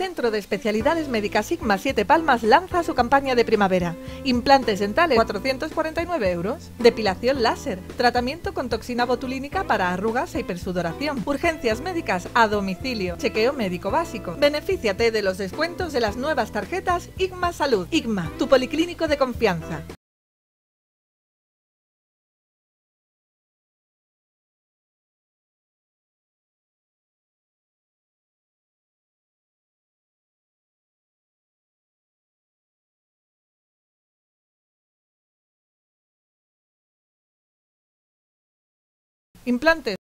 Centro de Especialidades Médicas Sigma 7 Palmas lanza su campaña de primavera. Implantes dentales 449 euros. Depilación láser. Tratamiento con toxina botulínica para arrugas e hipersudoración. Urgencias médicas a domicilio. Chequeo médico básico. Benefíciate de los descuentos de las nuevas tarjetas IGMA Salud. IGMA, tu policlínico de confianza. Implantes